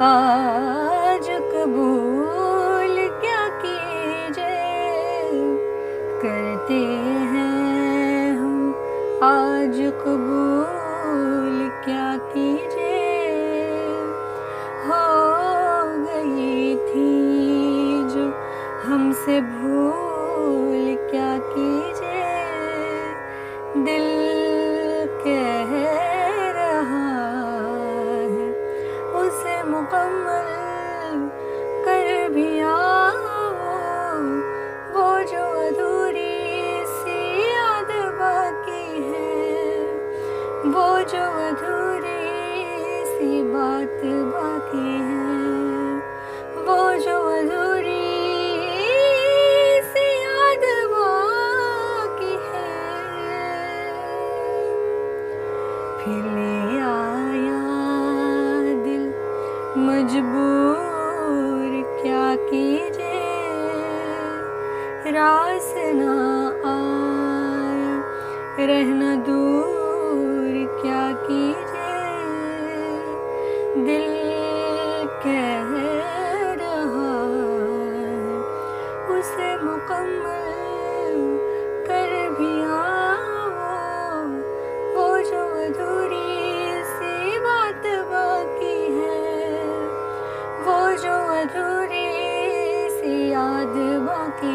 आज कबूल क्या कीजिए? करते हैं हम आज कबूल क्या कीजिए? हो गई थी जो हमसे भूल क्या कीजिए? दिल कर भी आओ। वो जो अधूरी सी याद बाकी है, वो जो अधूरी सी बात बाकी है, वो जो अधूरी सी याद बाकी है। फिर आया दिल मजबूर। कीजे रास ना आए। रहना दूर क्या कीजे दिल कह रहा उसे मुकम्मल कर भी आओ। वो जो अधूरी सी बात बाकी है, वो जो अधूरी से याद बाकी